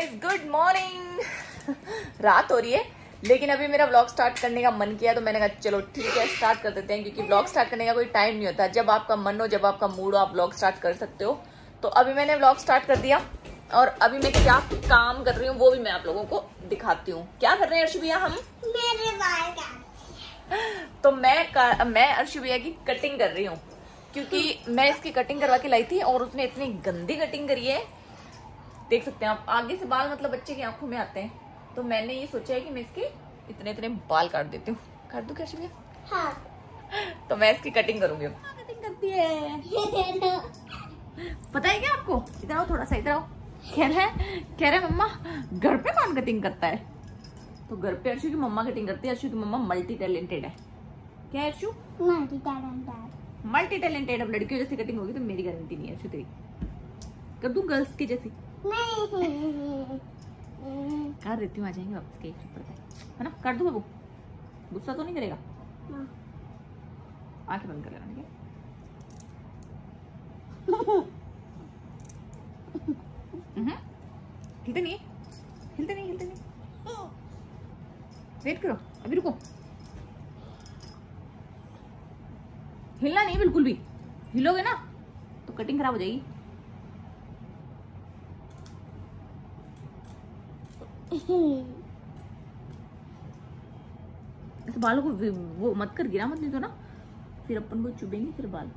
Guys good morning रात हो रही है लेकिन अभी मेरा व्लॉग स्टार्ट करने का मन किया तो मैंने कहा चलो ठीक है स्टार्ट कर देते हैं क्योंकि व्लॉग स्टार्ट करने का कोई टाइम नहीं होता। जब आपका मन हो जब आपका मूड हो आप व्लॉग स्टार्ट कर सकते हो। तो अभी मैंने व्लॉग स्टार्ट कर दिया और अभी मैं क्या काम कर रही हूँ वो भी मैं आप लोगों को दिखाती हूँ। क्या कर रहे हैं अर्श भैया हम? मेरे बाल तो मैं का, मैं अर्श भैया की कटिंग कर रही हूँ क्योंकि मैं इसकी कटिंग करवा के लाई थी और उसने इतनी गंदी कटिंग करी है देख सकते हैं आप। आगे से बाल मतलब बच्चे की आँखों में आते हैं। तो मैंने ये सोचा है कि मैं इसके इतने इतने बाल काट देती हूँ। काट दू भैया हाँ। तो मैं इसकी कटिंग करूँगी कटिंग करती है। पता है क्या आपको? इधर आओ थोड़ा सा इधर आओ। कह रहा है कह रहा है मम्मा घर पे कौन कटिंग करता है? तो घर पे अर्शु की मम्मा कटिंग करती है। अर्शु की मम्मा मल्टी टैलेंटेड है। क्या है Arshu? Multi talented multi talented अब लड़कियों जैसी कटिंग होगी तो मेरी गारंटी नहीं है अर्शु तेरी। कर दू गर्ल्स की जैसी? कर देती हूँ आ जाएँगे वापस के पड़ता है है ना? कर दूँ बाबू गुस्सा तो नहीं करेगा? आँखें बंद कर लेना ठीक है? हम्म। हिलते नहीं। हिलते नहीं हिलते नहीं। वेट करो अभी रुको। हिलना नहीं बिल्कुल भी। हिलोगे ना तो कटिंग खराब हो जाएगी। ऐसे बालों को वो मत कर गिरा मत नहीं तो ना। फिर अपन को चुभेंगे फिर बाल।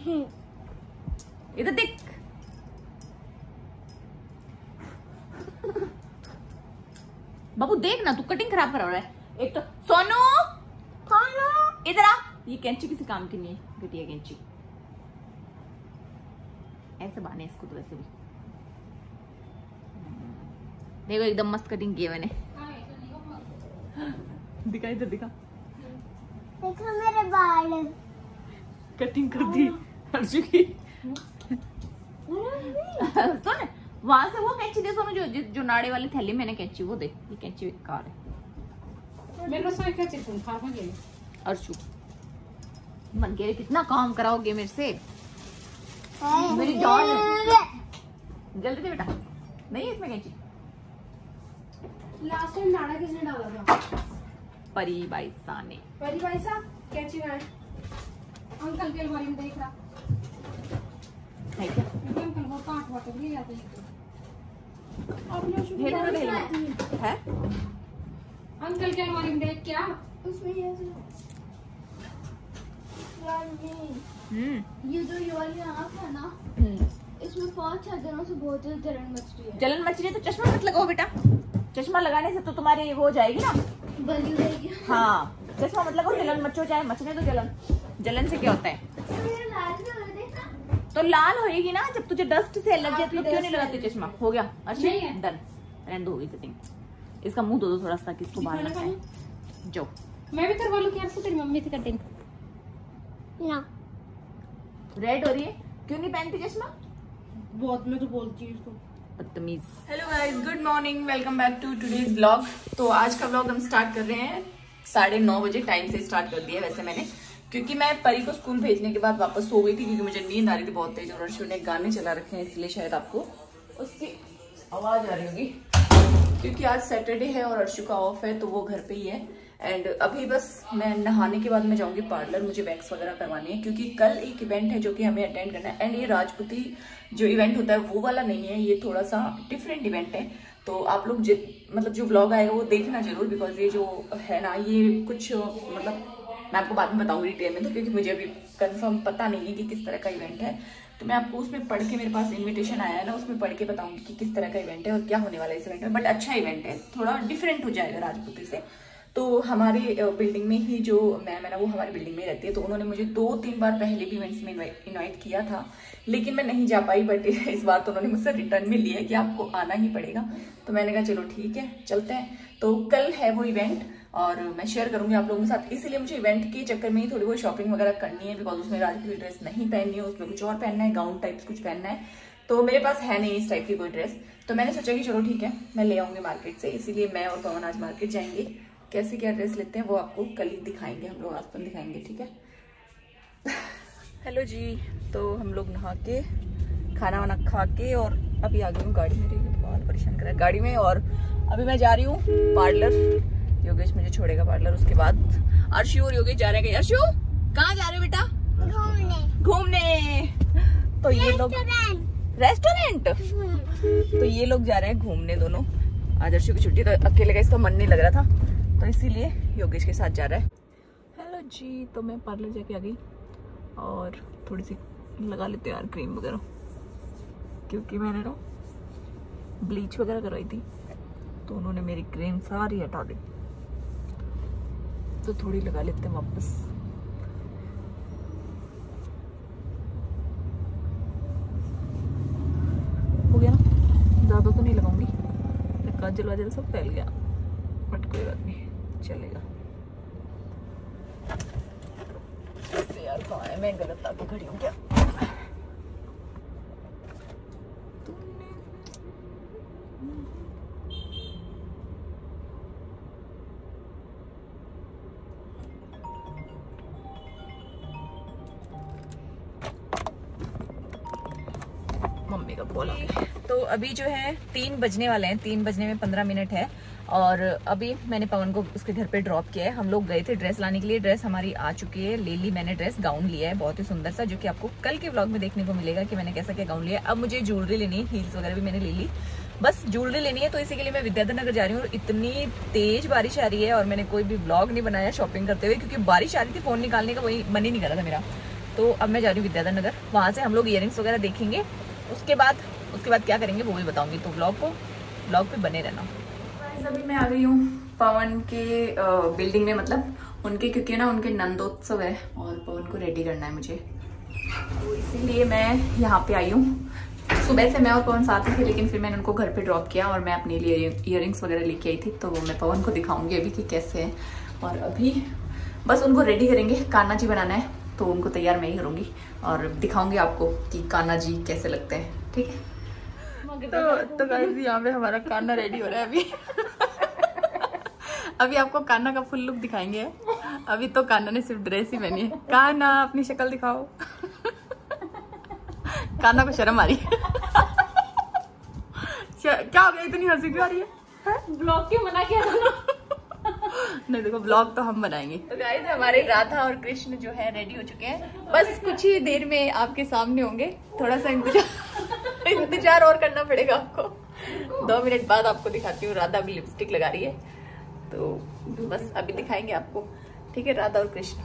इधर देख। बाबू देख ना तू कटिंग खराब करा रहा है। एक तो सोनू! सोनू इधर आ। ये कैंची किसी काम की नहीं है घटिया कैंची। ऐसे बाने इसको तो वैसे भी। देखो एकदम मस्त कटिंग की है मैंने। दिखा इधर दिखा। देखो मेरे बाल। कटिंग कर दी अर्जु की। सुन वहाँ से वो कैंची दे सोनू जो जो, नाड़े वाली थैली मैंने कैंची वो दे। ये कैंची बेकार है। मेरे को गए अर्शु मन के कितना काम कराओगे मेरे से? मेरी जान है। जल्दी दे बेटा। नहीं है इसमें कैंची। लास्ट टाइम नाड़ा किसने डाला था? परी बाई साने परी भाई साहब कैची है। अंकल के बारे में देख रहा। है क्या? अंकल वो काट वाट ले जाते हैं है? अंकल के बारे में देख क्या? उसमें ये ये जो ये वाली आँख है ना। इसमें पाँच छह दिनों से बहुत जलन मच रही है। जलन मच रही है तो चश्मा मत लगाओ बेटा। चश्मा लगाने से तो तुम्हारी वो हो जाएगी ना। बंदी हाँ चश्मा मत लगाओ जलन मचो चाहे मचने तो जलन। जलन से क्या होता है? हो देखना तो लाल होएगी ना जब तुझे डस्ट से एलर्जी है तो क्यों नहीं लगाते चश्मा? हो गया अच्छा डन रहने दो होगी सेटिंग इसका मुँह दो दो थोड़ा सा किसको बाहर जो। मैं भी करवा लूँ क्या? तेरी मम्मी से कटिंग ना। रेड हो रही है? क्यों नहीं पहनती चश्मा? बहुत मैं तो बोलती हूँ इसको। बदतमीज। Hello guys good morning welcome back to today's blog तो आज का ब्लॉग हम स्टार्ट कर रहे हैं साढ़े नौ बजे टाइम से स्टार्ट कर दिया वैसे मैंने। क्योंकि मैं परी को स्कूल भेजने के बाद वापस सो गई थी क्योंकि मुझे नींद आ रही थी बहुत तेज और अर्शु ने गाने चला रखे हैं इसलिए शायद आपको उसकी आवाज़ आ रही होगी। क्योंकि आज सैटरडे है और अर्शु का ऑफ़ है तो वो घर पे ही है। एंड अभी बस मैं नहाने के बाद मैं जाऊँगी पार्लर, मुझे वैक्स वगैरह करवानी है, क्योंकि कल एक इवेंट है जो कि हमें अटेंड करना है। एंड ये राजपूती जो इवेंट होता है, वो वाला नहीं है, ये थोड़ा सा डिफरेंट इवेंट है। तो आप लोग जि- मतलब जो व्लॉग आएगा वो देखना ज़रूर बिकॉज़ ये जो है ना, ये कुछ मतलब मैं आपको बाद में बताऊँगी डिटेल में तो क्योंकि मुझे अभी कंफर्म पता नहीं है कि किस तरह का इवेंट है। तो मैं आपको उसमें पढ़ के, मेरे पास इनविटेशन आया है ना, उसमें पढ़ के बताऊँगी कि किस तरह का इवेंट है और क्या होने वाला है इस इवेंट में। बट अच्छा इवेंट है, थोड़ा डिफरेंट हो जाएगा राजपूती से। तो हमारे बिल्डिंग में ही जो मैम है ना, वो हमारी बिल्डिंग में रहती है तो उन्होंने मुझे दो तीन बार पहले भी इवेंट्स में इनवाइट किया था, लेकिन मैं नहीं जा पाई बट इस बार तो उन्होंने मुझसे रिटर्न में लिया कि आपको आना ही पड़ेगा। तो मैंने कहा, चलो ठीक है, चलते हैं। तो कल है वो इवेंट और मैं शेयर करूँगी आप लोगों के साथ। इसीलिए मुझे इवेंट के चक्कर में ही थोड़ी बहुत शॉपिंग वगैरह करनी है बिकॉज़ उसमें राजपूती ड्रेस नहीं पहननी है, उसमें कुछ और पहनना है गाउन टाइप्स कुछ पहनना है। तो मेरे पास है नहीं इस टाइप की कोई ड्रेस तो मैंने सोचा कि चलो ठीक है, मैं ले आऊँगी मार्केट से, इसीलिए मैं और पवन आज मार्केट जाएँगे। कैसे क्या ड्रेस लेते हैं वो आपको कल ही दिखाएँगे हम लोग आज दिखाएँगे ठीक है? हेलो जी तो हम लोग नहा के खाना वाना खा के और अभी आ गई हूँ गाड़ी मेरी बहुत परेशान कर रहा है। गाड़ी में और अभी मैं जा रही हूँ पार्लर। योगेश मुझे छोड़ेगा पार्लर उसके बाद अर्शु और योगेश जा रहे हैं अर्शु कहाँ जा रहे हो बेटा? घूमने। घूमने। तो ये लोग रेस्टोरेंट हम्म। तो ये लोग जा रहे हैं घूमने दोनों। आज अर्शु की छुट्टी तो अकेले का इसका मन नहीं लग रहा था। तो इसीलिए योगेश के साथ जा रहा है। हेलो जी तो मैं पार्लर जाके आ गई और थोड़ी सी लगा लेते यार क्रीम वगैरह, क्योंकि मैंने ना ब्लीच वगैरह करवाई थी तो उन्होंने मेरी क्रीम सारी हटा दी। तो थोड़ी लगा लेते हैं वापस। हो गया ना? ज़्यादा तो नहीं लगाऊँगी। काजल वाजल सब फैल गया बट कोई बात नहीं। चलेगा। अरे यार कहाँ है मैं गलत आके खड़ी हूँ क्या? तो अभी जो है, तीन बजने वाले हैं, तीन बजने में पंद्रह मिनट है। और अभी मैंने पवन को उसके घर पे ड्रॉप किया है। हम लोग गए थे ड्रेस लाने के लिए। ड्रेस हमारी आ चुकी है। ले ली मैंने ड्रेस गाउन लिया है। बहुत ही सुंदर सा, जो कि आपको कल के व्लॉग में देखने को मिलेगा कि मैंने कैसा क्या गाउन लिया अब मुझे ज्वेलरी लेनी है। हील्स वगैरह भी मैंने ले ली। बस ज्वेलरी लेनी है तो इसी के लिए मैं विद्याधर नगर जा रही हूँ। इतनी तेज बारिश आ रही है और मैंने कोई भी ब्लॉग नहीं बनाया शॉपिंग करते हुए, क्योंकि बारिश आ रही थी फ़ोन निकालने का वही मन ही नहीं कर रहा था मेरा। तो अब मैं जा रही हूँ विद्याधर नगर। वहाँ से हम लोग इयर वगैरह देखेंगे। उसके बाद उसके बाद क्या करेंगे वो भी बताऊँगी। तो ब्लॉग को ब्लॉग पे बने रहना। अभी मैं आ गई हूँ पवन के बिल्डिंग में मतलब उनके, क्योंकि ना उनके नंदोत्सव है और पवन को रेडी करना है मुझे। तो इसीलिए मैं यहाँ पे आई हूँ। सुबह से मैं और पवन साथ ही थे, लेकिन फिर मैंने उनको घर पे ड्रॉप किया और मैं अपने लिए इयर वगैरह लेके आई थी। तो वो मैं पवन को दिखाऊँगी अभी कि कैसे है। और अभी बस उनको रेडी करेंगे, कान्हा जी बनाना है तो उनको तैयार मैं ही करूँगी और दिखाऊँगी आपको कि कान्हा जी कैसे लगते हैं। ठीक है? तो तो गाइस यहाँ पे हमारा कान्हा रेडी हो रहा है अभी। अभी आपको कान्हा का फुल लुक दिखाएँगे। अभी तो कान्हा ने सिर्फ़ ड्रेस ही पहनी है। कान्हा अपनी शक्ल दिखाओ। कान्हा को शर्म आ रही है। क्या हो गया? इतनी हँसी क्यों आ रही है? ब्लॉग क्यों मना किया था नहीं देखो ब्लॉग तो हम बनाएँगे। तो गाइस हमारे राधा और कृष्ण जो है रेडी हो चुके हैं। बस कुछ ही देर में आपके सामने होंगे। थोड़ा सा इंतज़ार। इंतज़ार और करना पड़ेगा आपको। दो मिनट बाद आपको दिखाती हूँ, राधा अभी लिपस्टिक लगा रही है। तो बस अभी दिखाएँगे आपको। ठीक है, राधा और कृष्ण।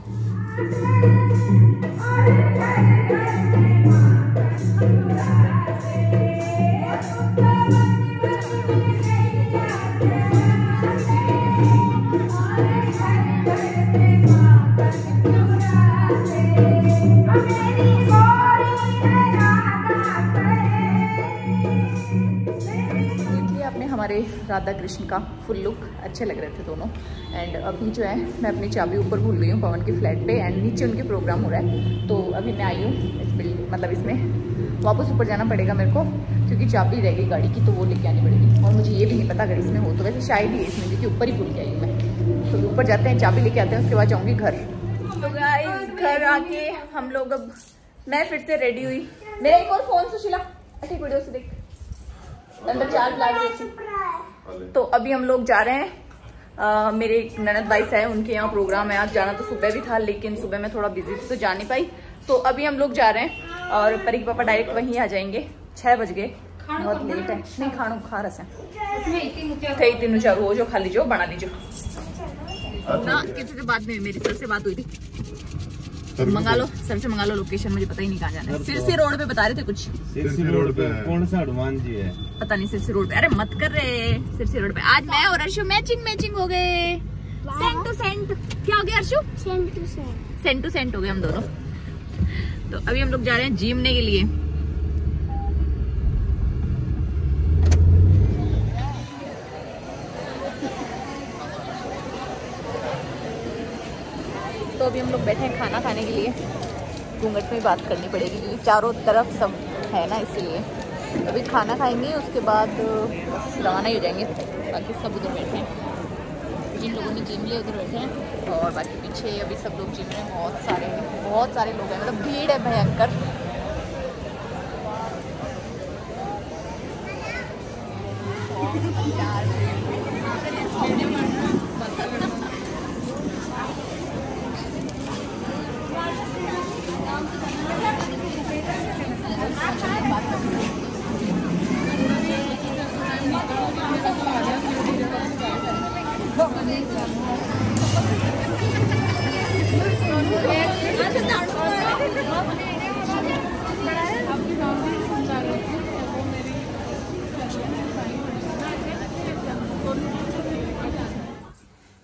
हमारे राधा कृष्ण का फुल लुक अच्छे लग रहे थे दोनों। एंड अभी जो है, मैं अपनी चाबी ऊपर भूल गई हूँ, पवन के फ्लैट पे एंड नीचे उनके प्रोग्राम हो रहा है। तो अभी मैं आई हूँ इस बिल्डिंग मतलब इसमें। वापस ऊपर जाना पड़ेगा मेरे को, क्योंकि चाबी रह गई गाड़ी की तो वो लेके आनी पड़ेगी। और मुझे ये भी नहीं पता अगर इसमें हो तो। वैसे शायद ही इसमें, क्योंकि ऊपर ही भूल के आई हूँ मैं। तो ऊपर जाते हैं, चाबी लेके आते हैं, उसके बाद जाऊँगी घर। तो घर आके हम लोग अब, मैं फिर से रेडी हुई। मेरा एक और फ़ोन सुशीला। अच्छी वीडियो से देख। अंदर चार जैसी तो अभी हम लोग जा रहे हैं। अ, मेरे एक ननद भाई साहब उनके यहाँ प्रोग्राम है। आज जाना तो सुबह भी था लेकिन सुबह मैं थोड़ा बिज़ी थी तो जा नहीं पाई। तो अभी हम लोग जा रहे हैं और परी के पापा डायरेक्ट वहीं आ जाएँगे। छह बज गए। बहुत लेट है। नहीं खानो खा रहा है। थे तीनों चार हो जो खा लीजिए बना लीजिए। ना किसी से बात में मेरी सर से बात हुई थी। मंगा लो सर से मंगा लो लोकेशन मुझे पता ही नहीं कहाँ जाना है। सिरसी रोड पे बता रहे थे कुछ। सिरसी रोड पे कौन सा हनुमान जी है? पता नहीं सिरसी रोड पे। अरे मत कर रहे। सिरसी रोड पे। आज मैं और अर्शु मैचिंग मैचिंग हो गए। सेंट टू सेंट क्या हो गया Arshu? Scent to scent scent to scent हो गए हम दोनों। तो अभी हम लोग जा रहे हैं जीमने के लिए। हम लोग बैठे हैं खाना खाने के लिए। घूंघट में बात करनी पड़ेगी, क्योंकि चारों तरफ़ सब है ना, इसीलिए। अभी खाना खाएँगे, उसके बाद रवाना ही हो जाएँगे। बाकी सब उधर बैठे हैं। जिन लोगों ने जिम लिया, उधर बैठे हैं। और बाकी पीछे अभी सब लोग जिम हैं, बहुत सारे बहुत सारे लोग हैं मतलब भीड़ है भयंकर।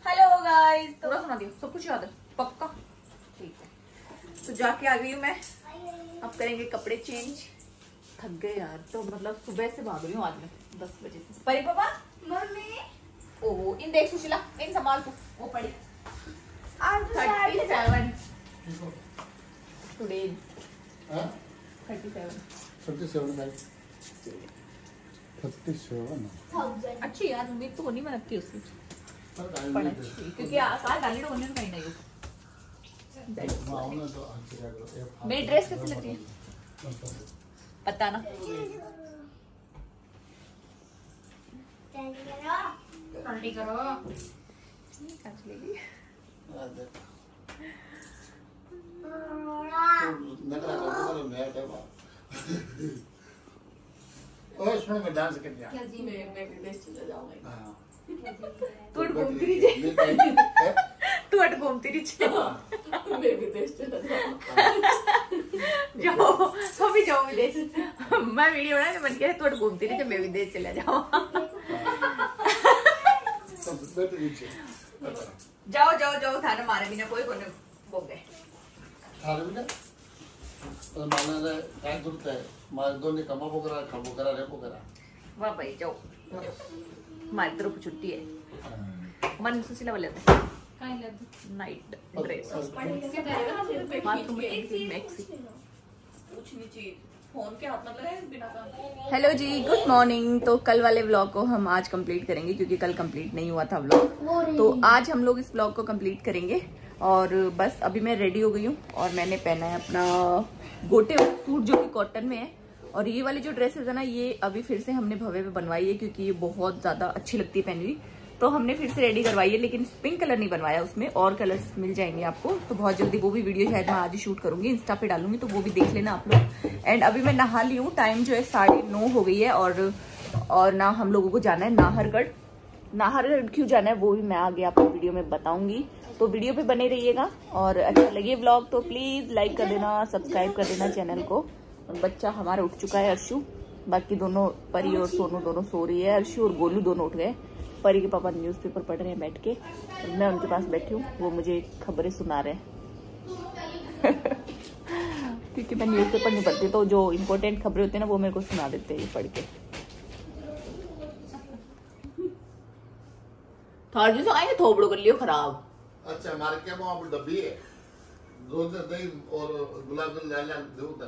हेलो गाइस तो सुना दियो सब कुछ याद है पक्का ठीक है तो जाके आ गई हूँ मैं अब करेंगे कपड़े चेंज थक गए यार तो मतलब सुबह से भाग रही हूँ आज मैं दस बजे से। परी पापा? मम्मी। ओहो इन देख सुशीला इन संभाल तू वो पड़ी। आज थर्टी सेवन टुडे हाँ? थर्टी सेवन 37 37 थाउज़ेंड अच्छी यार उम्मीद तो उसकी। पर पर आई अच्छी क्योंकि डाली तो होने में कहीं नहीं हो माउना तो अच्छी लग मेरी ड्रेस कैसी लग रही है? पता ना। करो। का तो मैं क्या ओए सुन मैं डांस कर दिया मैं मैं विदेश चला जाऊँगा। हाँ। तू अट घूमती अट घूमती रही मैं विदेश चला जाओ तो भी जाओ विदेश. मैं वीडियो बना के मन तू अट घूमती रही मैं विदेश चला जाओ जाओ जाओ थाने मारे बिना कोई कोने बोल गए बेटा तो माना रे काय करते मार कमा करा खाबो करा. रेपो करा वाह भाई जाओ तरफ़ छुट्टी है. मन सुशीला हैं लद नाइट ड्रेस ही हेलो जी गुड मॉर्निंग तो कल वाले व्लॉग को हम आज कंप्लीट करेंगे क्योंकि कल कंप्लीट नहीं हुआ था व्लॉग तो आज हम लोग इस व्लॉग को कंप्लीट करेंगे और बस अभी मैं रेडी हो गई हूँ और मैंने पहना है अपना गोटे सूट जो कि कॉटन में है। और ये वाली जो ड्रेसेस है ना ये अभी फिर से हमने भवे पे बनवाई है क्योंकि ये बहुत ज़्यादा अच्छी लगती है पहनी हुई तो हमने फिर से रेडी करवाई है, लेकिन पिंक कलर नहीं बनवाया उसमें। और कलर्स मिल जाएँगे आपको। तो बहुत जल्दी वो भी वीडियो शायद मैं आज ही शूट करूँगी। इंस्टा पे डालूँगी तो वो भी देख लेना आप लोग। एंड अभी मैं नहा ली हूँ। टाइम जो है साढ़े नौ हो गई है और और ना हम लोगों को जाना है नाहरगढ़। नाहरगढ़ क्यों जाना है, वो भी मैं आगे आपको वीडियो में बताऊँगी। तो वीडियो पे बने रहिएगा और अच्छा लगे ब्लॉग तो प्लीज़ लाइक कर देना सब्सक्राइब कर देना चैनल को। बच्चा हमारा उठ चुका है, अर्शु। बाकी दोनों परी और सोनू दोनों सो रही है, अर्शु और गोलू दोनों उठ गए। परी के पापा न्यूज़पेपर पढ़ रहे हैं बैठ के। और मैं उनके पास बैठी हूँ वो मुझे खबरें सुना रहे हैं। क्योंकि मैं न्यूज़पेपर नहीं पढ़ती तो जो इम्पोर्टेंट खबरें होती है ना वो मेरे को सुना देते हैं पढ़ के। थर्ड से आएँगे थोबड़ो कर लियो खराब। अच्छा मार के वो अब डब्बी है? दूध दही और गुलाब जल लाल लाल दूध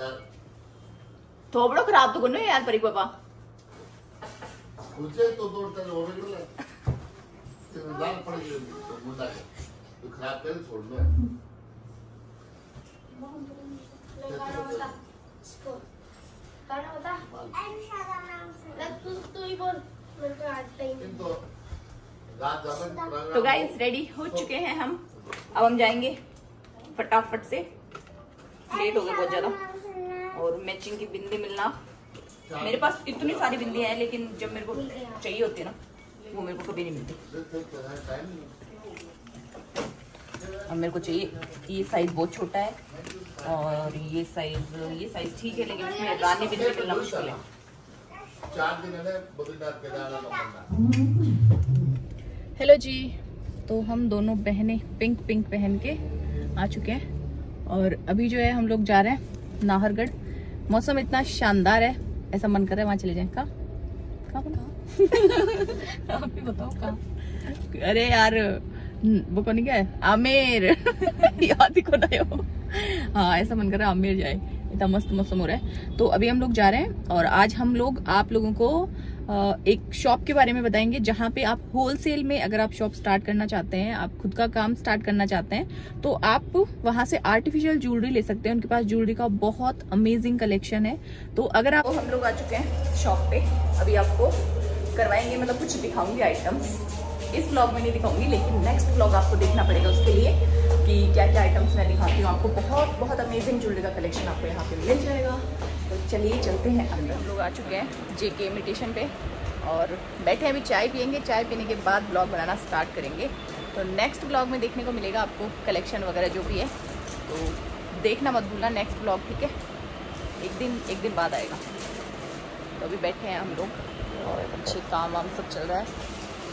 है थोबड़ो खराब तो करो यार परी पापा। तो हो तो तो के तो खराब कर छोड़ दो किंतु रात जावन तो गाइस रेडी हो चुके हैं हम। अब हम जाएँगे फटाफट से। लेट हो गए बहुत ज़्यादा। और मैचिंग की बिंदी मिलना। मेरे पास इतनी सारी बिंदियाँ हैं लेकिन जब मेरे को चाहिए होती है ना वो मेरे को कभी नहीं मिलती। अब मेरे को चाहिए ये साइज़ बहुत छोटा है और ये साइज़ ये साइज़ ठीक है लेकिन इसमें रानी बिंदी मिलना मुश्किल है। है हेलो जी तो हम दोनों बहनें पिंक पिंक पहन के आ चुके हैं और अभी जो है हम लोग जा रहे हैं नाहरगढ़। मौसम इतना शानदार है ऐसा मन कर रहा है वहाँ चले जाए। कहाँ? कहाँ आप ही बताओ कहाँ। अरे यार वो कौन क्या? है आमेर। याद ही को हो हाँ ऐसा मन कर रहा है आमेर जाए। इतना मस्त मौसम हो रहा है। तो अभी हम लोग जा रहे हैं और आज हम लोग आप लोगों को एक शॉप के बारे में बताएँगे, जहाँ पे आप होलसेल में अगर आप शॉप स्टार्ट करना चाहते हैं, आप खुद का काम स्टार्ट करना चाहते हैं तो आप वहाँ से आर्टिफिशियल ज्वेलरी ले सकते हैं। उनके पास ज्वेलरी का बहुत अमेजिंग कलेक्शन है। तो अगर आप तो हम लोग आ चुके हैं शॉप पे। अभी आपको करवाएँगे मतलब कुछ दिखाऊँगी आइटम्स इस ब्लॉग में नहीं दिखाऊँगी, लेकिन नेक्स्ट ब्लॉग आपको देखना पड़ेगा उसके आइटम्स मैं दिखाती हूँ आपको बहुत बहुत अमेजिंग ज्वेलरी का कलेक्शन आपको यहाँ पे मिल जाएगा। तो चलिए चलते हैं अंदर। हम लोग आ चुके हैं जे के इमिटेशन पे और बैठे अभी चाय पियेंगे। चाय पीने के बाद ब्लॉग बनाना स्टार्ट करेंगे। तो नेक्स्ट ब्लॉग में देखने को मिलेगा आपको कलेक्शन वगैरह जो भी है। तो देखना मत भूलना नेक्स्ट ब्लॉग ठीक है? एक दिन एक दिन बाद आएगा। तो अभी बैठे हैं हम लोग और अच्छे काम वाम सब चल रहा है।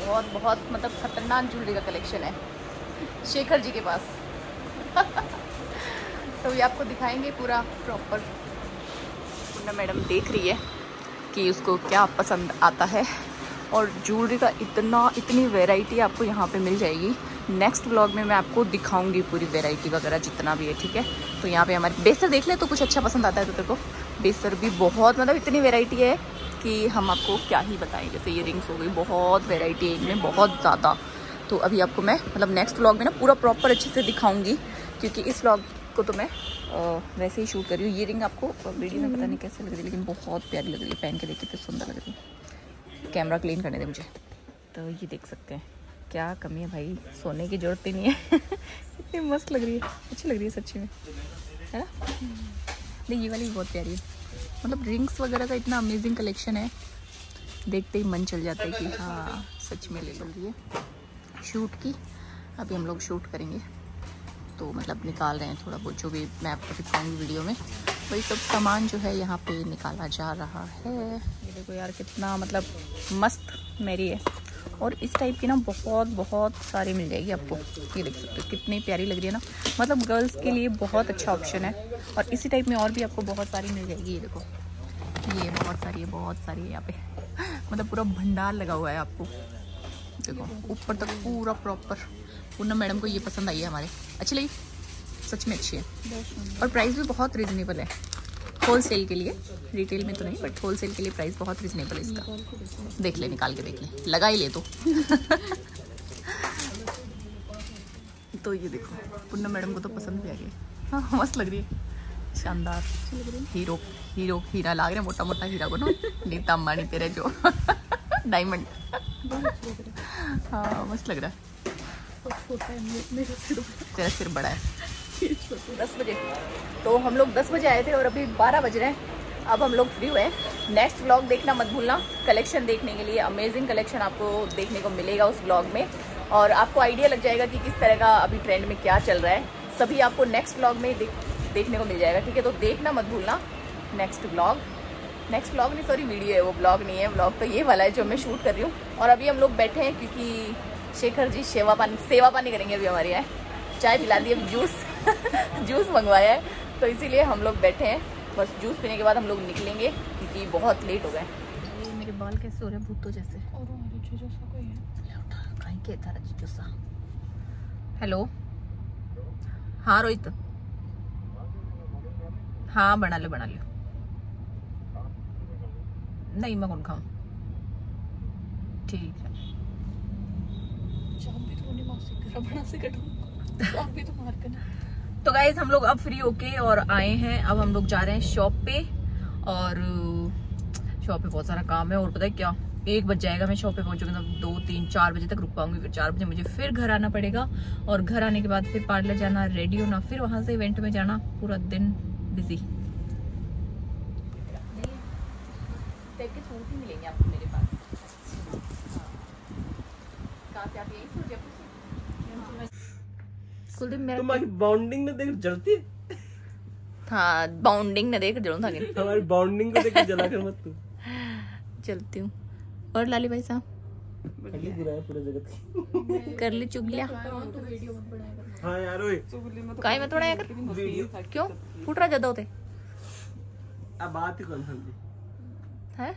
बहुत बहुत मतलब खतरनाक ज्वेलरी का कलेक्शन है। शेखर जी के पास। तो ये आपको दिखाएँगे पूरा प्रॉपर पूना मैडम देख रही है कि उसको क्या पसंद आता है और ज्वेलरी का इतना, इतनी वेराइटी आपको यहाँ पे मिल जाएगी। नेक्स्ट व्लॉग में मैं आपको दिखाऊँगी पूरी वेराइटी वगैरह जितना भी है, ठीक है? तो यहाँ पे हमारे बेसर देख ले तो कुछ अच्छा पसंद आता है तो तेरे को। बेसर भी बहुत मतलब इतनी वैरायटी है कि हम आपको क्या ही बताएँ, जैसे ये रिंग्स हो गई, बहुत वैरायटी है इनमें, बहुत ज़्यादा। तो अभी आपको मैं मतलब नेक्स्ट व्लॉग में ना पूरा प्रॉपर अच्छे से दिखाऊँगी। क्योंकि इस व्लॉग को तो मैं वैसे ही शूट कर रही हूँ। ये रिंग आपको वीडियो में पता नहीं कैसे लग रही है लेकिन बहुत प्यारी लग रही है। पहन के देखिए कितनी सुंदर लग रही है। कैमरा क्लीन करने दे मुझे। तो ये देख सकते हैं। क्या कमी है भाई? सोने की ज़रूरत ही नहीं है। इतनी मस्त लग रही है। अच्छी लग रही है सच्ची में। है ना? नहीं, ये वाली भी बहुत प्यारी है। मतलब रिंग्स वगैरह का इतना अमेजिंग कलेक्शन है। देखते ही मन चल जाता है कि हाँ सच में ले लो। ये शूट की, अभी हम लोग शूट करेंगे। तो मतलब निकाल रहे हैं थोड़ा बहुत, जो भी मैं आपको दिखाऊँगी वीडियो में। वही सब सामान जो है यहाँ पे निकाला जा रहा है। ये देखो यार, कितना मतलब मस्त मेरी है और इस टाइप की ना बहुत बहुत सारी मिल जाएगी आपको। ये देख सकते हो, कितनी प्यारी लग रही है ना। मतलब गर्ल्स के लिए बहुत अच्छा ऑप्शन है। और इसी टाइप में और भी आपको बहुत सारी मिल जाएगी, ये देखो। ये बहुत सारी है बहुत सारी है यहाँ पे। मतलब पूरा भंडार लगा हुआ है आपको। देखो, ऊपर तक पूरा प्रॉपर पूनम मैडम को ये पसंद आई है हमारे। अच्छी लगी? सच में अच्छी है। और प्राइस भी बहुत रिजनेबल है। होल सेल के लिए। रिटेल में तो नहीं बट होल सेल के लिए प्राइस बहुत रिजनेबल है इसका। देख ले, निकाल के देख ले। लगा ही ले तो। तो ये देखो, पूनम मैडम को तो पसंद भी आ गई हाँ मस्त लग रही है। शानदार। हीरो हीरो, हीरा लाग रहे मोटा मोटा हीरा को ना नीता अंबानी तेरे जो। डायमंड हाँ मस्त लग रहा है। तेरा सिर बड़ा है। दस बजे। तो हम लोग दस बजे आए थे और अभी बारह बज रहे हैं। अब हम लोग फ्री हुए नेक्स्ट व्लॉग देखना मत भूलना। कलेक्शन देखने के लिए अमेजिंग कलेक्शन आपको देखने को मिलेगा उस ब्लॉग में। और आपको आइडिया लग जाएगा कि किस तरह का अभी ट्रेंड में क्या चल रहा है। सभी आपको नेक्स्ट व्लॉग में देख, देखने को मिल जाएगा। ठीक है तो देखना मत भूलना। नेक्स्ट व्लॉग नेक्स्ट ब्लॉग नहीं सॉरी वीडियो है वो ब्लॉग नहीं है ब्लॉग तो ये वाला है जो मैं शूट कर रही हूँ। और अभी हम लोग बैठे हैं क्योंकि शेखर जी सेवा पानी सेवा पानी करेंगे अभी हमारे यहाँ चाय पिला दी अभी जूस जूस मंगवाया है। तो इसीलिए हम लोग बैठे हैं। बस जूस पीने के बाद हम लोग निकलेंगे क्योंकि बहुत लेट हो गए। मेरे बाल कैसे हो रहे हैं भूतों जैसे? हेलो हाँ रोहित। हाँ बना लो बना लो। नहीं मैं कौन खाऊं? ठीक है। तो गाइज़ हम लोग अब फ्री होके और आए हैं। अब हम लोग जा रहे हैं शॉप पे और शॉप पे बहुत सारा काम है और पता है क्या? एक बज जाएगा मैं शॉप पे पहुंचूँगी तब दो तीन चार बजे तक रुक पाऊँगी फिर चार बजे मुझे फिर घर आना पड़ेगा और घर आने के बाद फिर पार्लर जाना रेडी होना फिर वहाँ से इवेंट में जाना पूरा दिन बिज़ी सूट ही मिलेंगे आपको मेरे पास। कहाँ से आप यही सूट जयपुर से? कुलदीप मेरा तुम्हारी बाउंडिंग में देख जलती हाँ? बाउंडिंग ने देख ज़रूर था हमारी बाउंडिंग को देख जला कर मत तू। चलती हूँ। और लाली भाई साहब? पहली बुरा पूरे जगत कर ली चुगलिया हाँ यार ओए। में थोड़ा यार क्यों? फूट रहा ज़्यादा होते। अब बात ही कौन समझी? है?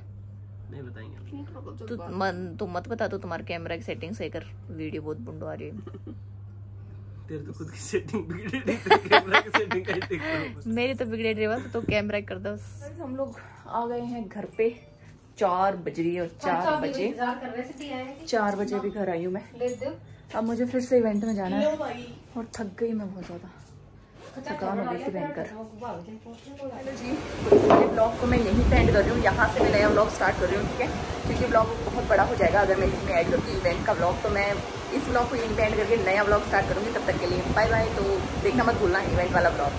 नहीं बताएँगे तू मन तू मत बता तू तुम्हारे कैमरा की सेटिंग सही कर। वीडियो बहुत बुंडो आ रही है। तेरे तो खुद की सेटिंग बिगड़ी तेरे कैमरा की सेटिंग का ही ठीक करो मेरी तो बिगड़े रही बात तो कैमरा कर दो हम लोग आ गए हैं घर पे। चार बज रही है और चार बजे। रहे चार बजे भी घर आई हूँ मैं। अब मुझे फिर से इवेंट में जाना है। और थक गई मैं बहुत ज़्यादा। हेलो जी तो इस ब्लॉग को मैं यहीं पे एंड कर रही हूँ। यहाँ से मैं नया ब्लॉग स्टार्ट कर रही हूँ, ठीक है? क्योंकि ब्लॉग बहुत बड़ा हो जाएगा अगर मैं इसमें ऐड करती इवेंट का ब्लॉग तो मैं इस ब्लॉग को यहीं पे एंड करके नया ब्लॉग स्टार्ट करूँगी। तब तक के लिए बाय बाय तो देखना मत भूलना इवेंट वाला ब्लॉग